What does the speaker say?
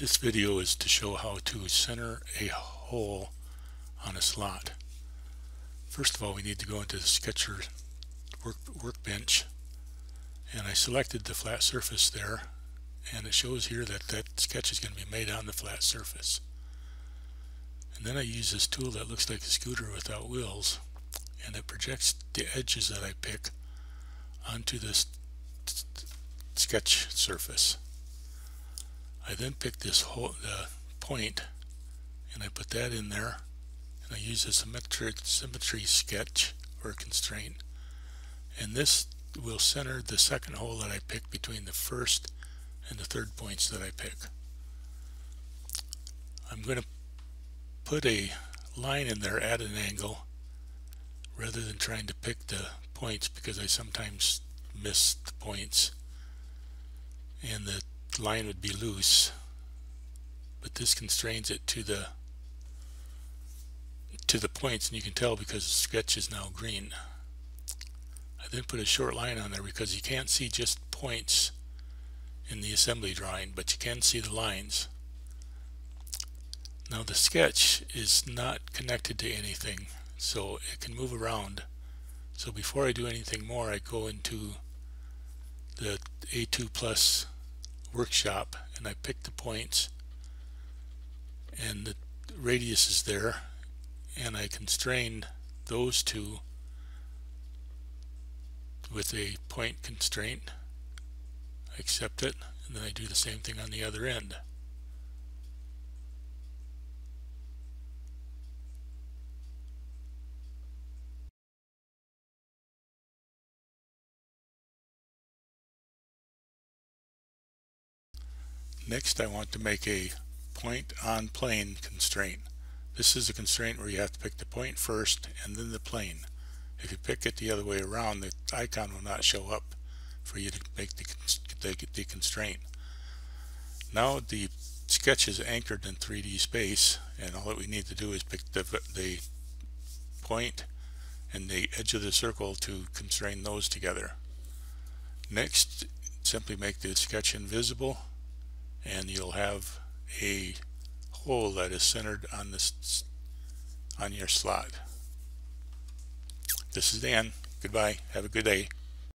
This video is to show how to center a hole on a slot. First of all we need to go into the Sketcher work, workbench and I selected the flat surface there and it shows here that that sketch is going to be made on the flat surface. And then I use this tool that looks like a scooter without wheels and it projects the edges that I pick onto this sketch surface. I then pick this hole the point and I put that in there and I use a symmetric symmetry sketch or constraint and this will center the second hole that I pick between the first and the third points that I pick. I'm going to put a line in there at an angle rather than trying to pick the points because I sometimes miss the points and the line would be loose but this constrains it to the to the points and you can tell because the sketch is now green. I then put a short line on there because you can't see just points in the assembly drawing but you can see the lines. Now the sketch is not connected to anything so it can move around. So before I do anything more I go into the A2plus workshop and I pick the points and the radius is there and I constrain those two with a point constraint I accept it and then I do the same thing on the other end Next I want to make a point on plane constraint. This is a constraint where you have to pick the point first and then the plane. If you pick it the other way around the icon will not show up for you to make the, the, the constraint. Now the sketch is anchored in 3D space and all that we need to do is pick the, the point and the edge of the circle to constrain those together. Next simply make the sketch invisible and you'll have a hole that is centered on this on your slot. This is Dan. Goodbye. Have a good day.